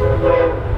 Thank you.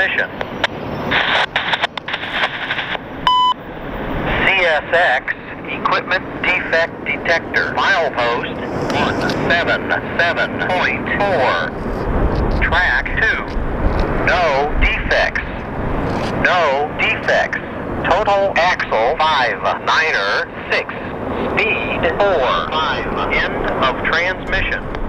Transmission. CSX equipment defect detector. Milepost 177.4 track 2 no defects. No defects. Total axle 5 niner 6 speed 4 5 end of transmission